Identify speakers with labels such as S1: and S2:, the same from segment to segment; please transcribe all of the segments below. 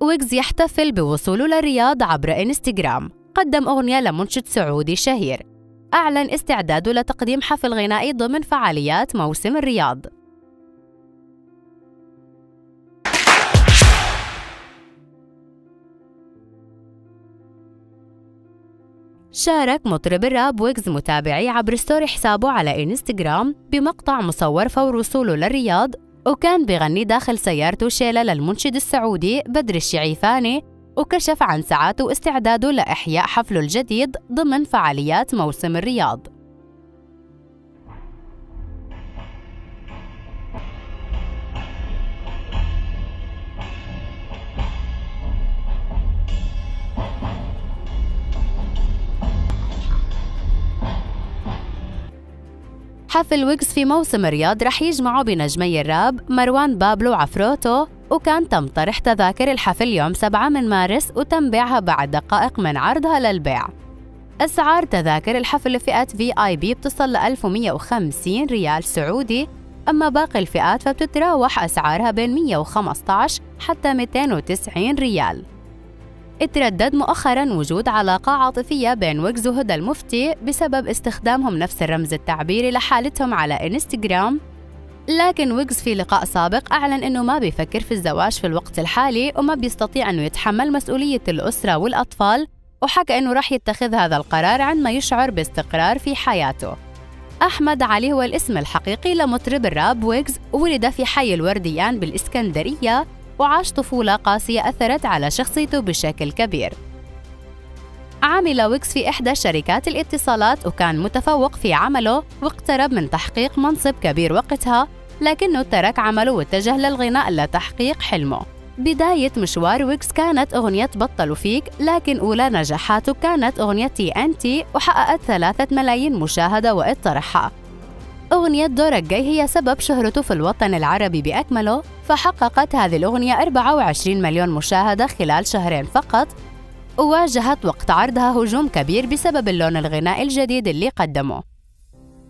S1: ويجز يحتفل بوصوله للرياض عبر إنستغرام. قدم أغنية لمنشد سعودي شهير. أعلن استعداده لتقديم حفل غنائي ضمن فعاليات موسم الرياض. شارك مطرب الراب ويجز متابعي عبر story حسابه على إنستغرام بمقطع مصور فور وصوله للرياض وكان بغني داخل سيارته شيلة للمنشد السعودي بدر الشعيفاني وكشف عن ساعاته واستعداده لإحياء حفله الجديد ضمن فعاليات موسم الرياض. حفل ويجز في موسم الرياض رح يجمعه بنجمي الراب مروان بابلو وعفروتو وكان تم طرح تذاكر الحفل يوم 7 من مارس وتم بيعها بعد دقائق من عرضها للبيع. أسعار تذاكر الحفل لفئة VIP بتصل ل 1150 ريال سعودي أما باقي الفئات فبتتراوح أسعارها بين 115 حتى 290 ريال. اتردد مؤخرا وجود علاقة عاطفية بين ويجز وهدى المفتي بسبب استخدامهم نفس الرمز التعبيري لحالتهم على انستغرام. لكن ويجز في لقاء سابق أعلن أنه ما بيفكر في الزواج في الوقت الحالي وما بيستطيع أنه يتحمل مسؤولية الأسرة والأطفال وحكى أنه رح يتخذ هذا القرار عندما يشعر باستقرار في حياته. أحمد علي هو الاسم الحقيقي لمطرب الراب ويجز ولد في حي الورديان بالإسكندرية وعاش طفولة قاسية أثرت على شخصيته بشكل كبير. عمل ويكس في إحدى شركات الاتصالات وكان متفوق في عمله واقترب من تحقيق منصب كبير وقتها لكنه ترك عمله واتجه للغناء لتحقيق حلمه. بداية مشوار ويجز كانت أغنية بطلوا فيك لكن أولى نجاحاته كانت أغنية TNT وحققت ثلاثة ملايين مشاهدة إثر طرحها. أغنية دورك جاي هي سبب شهرته في الوطن العربي بأكمله فحققت هذه الأغنية 24 مليون مشاهدة خلال شهرين فقط وواجهت وقت عرضها هجوم كبير بسبب اللون الغنائي الجديد اللي قدمه.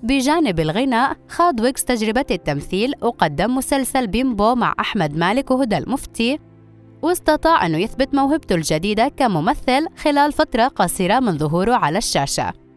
S1: بجانب الغناء خاض ويكس تجربة التمثيل وقدم مسلسل بيمبو مع أحمد مالك وهدى المفتي واستطاع أنه يثبت موهبته الجديدة كممثل خلال فترة قصيرة من ظهوره على الشاشة.